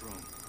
room.